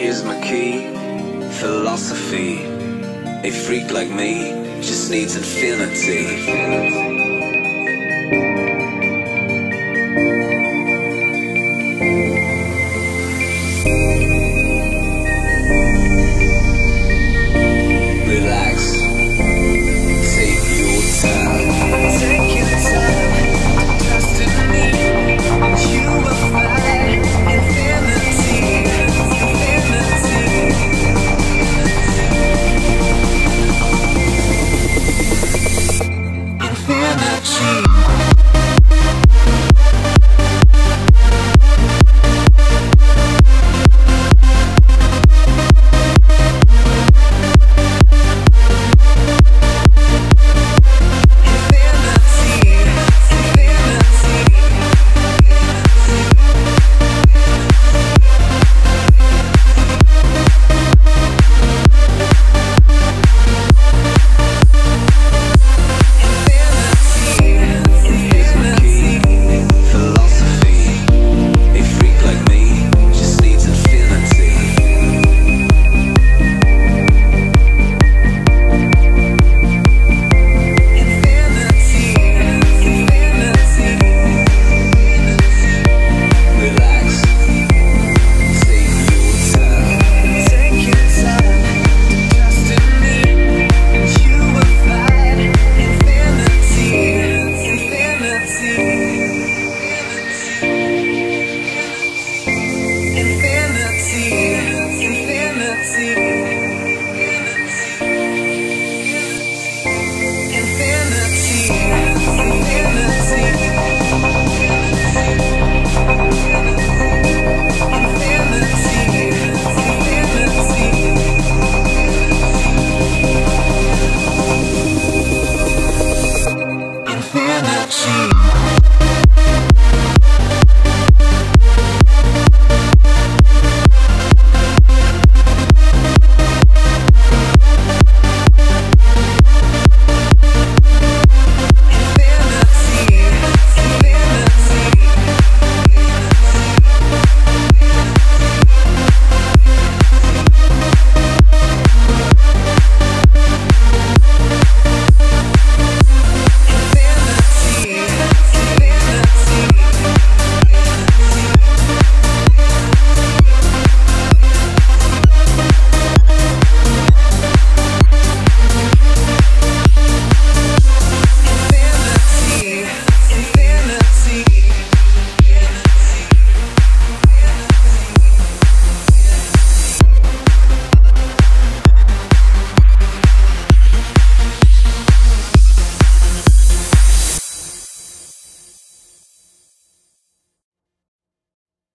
Here's my key, philosophy. A freak like me just needs infinity.